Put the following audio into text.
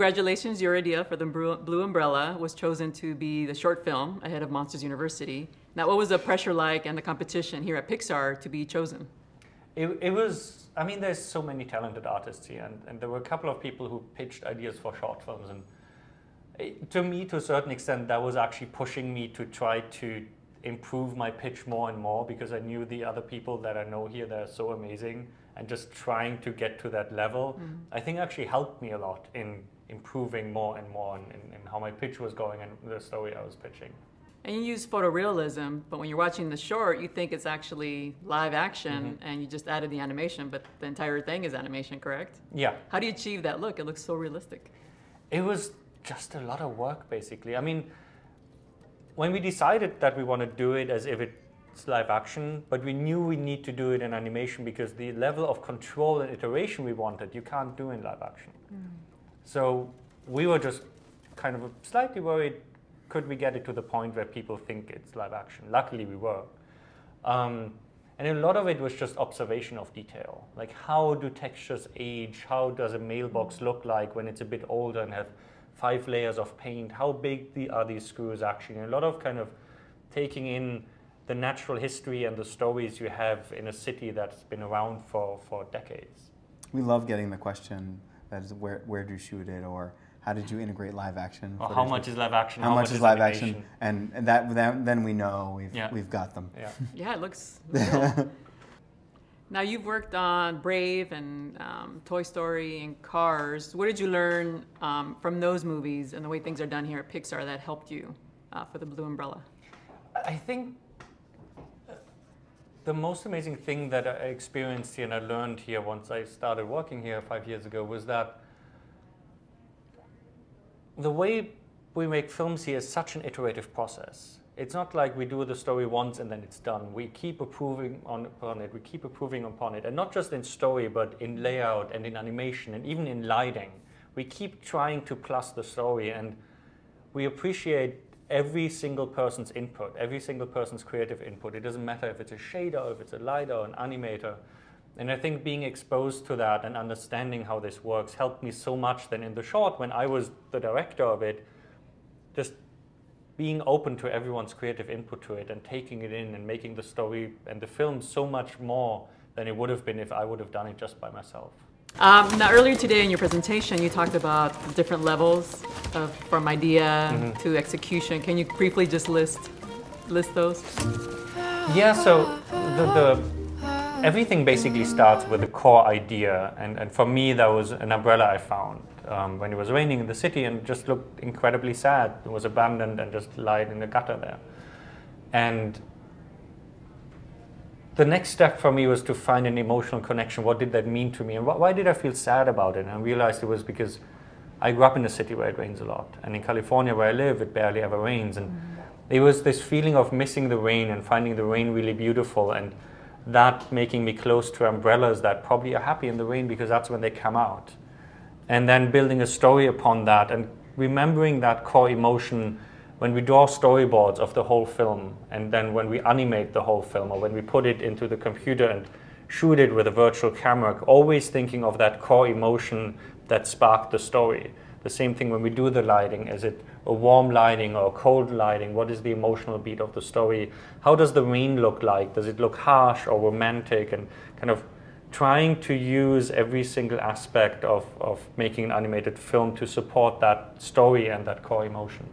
congratulations. Your idea for the Blue Umbrella was chosen to be the short film ahead of Monsters University. Now, what was the pressure like and the competition here at Pixar to be chosen? It, it was, I mean, there's so many talented artists here, and, and there were a couple of people who pitched ideas for short films. And it, to me, to a certain extent, that was actually pushing me to try to improve my pitch more and more because I knew the other people that I know here that are so amazing and just trying to get to that level, mm. I think actually helped me a lot in improving more and more in, in, in, how my pitch was going and the story I was pitching. And you use photorealism, but when you're watching the short, you think it's actually live action mm-hmm. and you just added the animation, but the entire thing is animation, correct? Yeah. How do you achieve that look? It looks so realistic. It was just a lot of work, basically. I mean, when we decided that we want to do it as if it's live action, but we knew we need to do it in animation because the level of control and iteration we wanted, you can't do in live action. Mm. So we were just kind of slightly worried could we get it to the point where people think it's live action? Luckily, we were. Um, and a lot of it was just observation of detail. Like how do textures age? How does a mailbox look like when it's a bit older and have five layers of paint? How big the, are these screws actually? And a lot of kind of taking in the natural history and the stories you have in a city that's been around for, for decades. We love getting the question that is where, where do you shoot it or how did you integrate live action? Well, how much is live action? How, how much, much, is live animation? action? And, and that, that, then we know we've, yeah. we've got them. Yeah, yeah it looks Now you've worked on Brave and um, Toy Story and Cars. What did you learn um, from those movies and the way things are done here at Pixar that helped you uh, for the Blue Umbrella? I think the most amazing thing that I experienced here and I learned here once I started working here five years ago was that the way we make films here is such an iterative process. It's not like we do the story once and then it's done. We keep improving on, upon it, we keep improving upon it, and not just in story, but in layout and in animation and even in lighting. We keep trying to plus the story, and we appreciate every single person's input, every single person's creative input. It doesn't matter if it's a shader, if it's a lighter, or an animator. And I think being exposed to that and understanding how this works helped me so much then in the short when I was the director of it, just being open to everyone's creative input to it and taking it in and making the story and the film so much more than it would have been if I would have done it just by myself. Um, now, earlier today in your presentation, you talked about different levels of, from idea mm -hmm. to execution. Can you briefly just list list those? Yeah. So the, the everything basically starts with a core idea. And, and for me, that was an umbrella I found um, when it was raining in the city and just looked incredibly sad. It was abandoned and just lied in the gutter there. And the next step for me was to find an emotional connection. What did that mean to me? And wh why did I feel sad about it? And I realized it was because I grew up in a city where it rains a lot. And in California, where I live, it barely ever rains. And mm -hmm. it was this feeling of missing the rain and finding the rain really beautiful. And that making me close to umbrellas that probably are happy in the rain because that's when they come out. And then building a story upon that and remembering that core emotion when we draw storyboards of the whole film and then when we animate the whole film or when we put it into the computer and shoot it with a virtual camera, always thinking of that core emotion that sparked the story. The same thing when we do the lighting. Is it a warm lighting or a cold lighting? What is the emotional beat of the story? How does the rain look like? Does it look harsh or romantic? And kind of trying to use every single aspect of, of making an animated film to support that story and that core emotion.